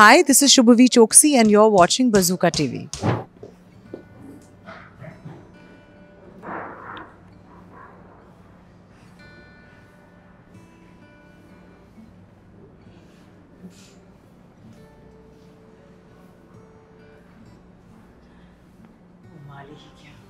Hi, this is Shubhavi Choksi, and you're watching Bazooka TV. माली क्या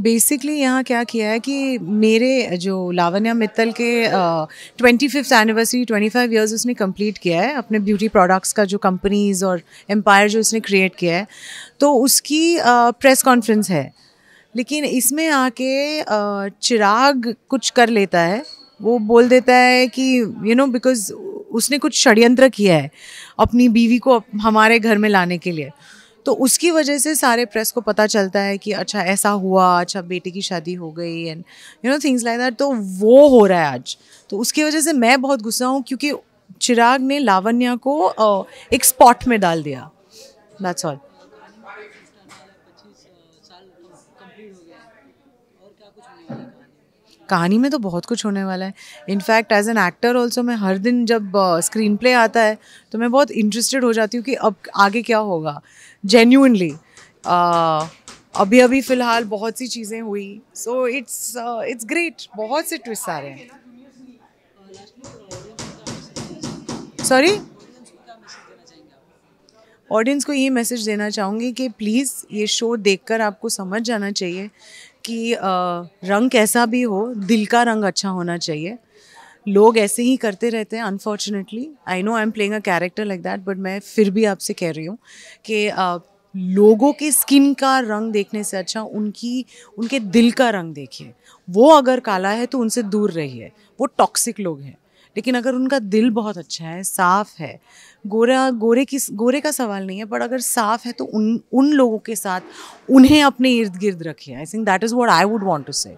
basically यहाँ क्या किया है कि मेरे जो लावण्या मित्तल के twenty fifth anniversary twenty five years उसने कंप्लीट किया है अपने ब्यूटी प्रोडक्ट्स का जो कंपनीज़ और एम्पायर जो उसने क्रिएट किया है तो उसकी प्रेस कॉन्फ्रेंस है। लेकिन इसमें आके अ, चिराग कुछ कर लेता है वो बोल देता है कि यू नो बिकॉज़ उसने कुछ षड्यंत्र किया है अपनी बीवी को हमारे घर में लाने के लिए। तो उसकी वजह से सारे प्रेस को पता चलता है कि अच्छा ऐसा हुआ अच्छा बेटे की शादी हो गई and you know things like that तो वो हो रहा है आज। तो उसकी वजह से मैं बहुत गुस्सा हूँ क्योंकि चिराग ने लावण्या को अ, एक स्पॉट में डाल दिया। दैट्स ऑल कहानी में? तो बहुत कुछ होने वाला है। In fact as an actor also मैं हर दिन जब स्क्रीन प्ले आता है तो मैं बहुत इंटरेस्टेड हो जाती हूँ कि अब आगे क्या होगा। जेन्यूनली अभी अभी फ़िलहाल बहुत सी चीज़ें हुई। सो इट्स इट्स ग्रेट बहुत से ट्विस्ट आ रहे हैं। सॉरी ऑडियंस को ये मैसेज देना चाहूँगी कि प्लीज़ ये शो देखकर आपको समझ जाना चाहिए कि रंग कैसा भी हो, दिल का रंग अच्छा होना चाहिए। लोग ऐसे ही करते रहते हैं unfortunately I know I am playing a character like that but मैं फिर भी आपसे कह रही हूँ कि लोगों के स्किन का रंग देखने से अच्छा उनकी, उनके दिल का रंग देखिए। वो अगर काला है तो उनसे दूर रहिए। वो टॉक्सिक लोग हैं। लेकिन अगर उनका दिल बहुत अच्छा है, साफ़ है, गोरा, गोरे की, गोरे का सवाल नहीं है, पर अगर साफ़ है तो उन उन लोगों के साथ उन्हें अपने इर्द गिर्द रखिए I think that is what I would want to say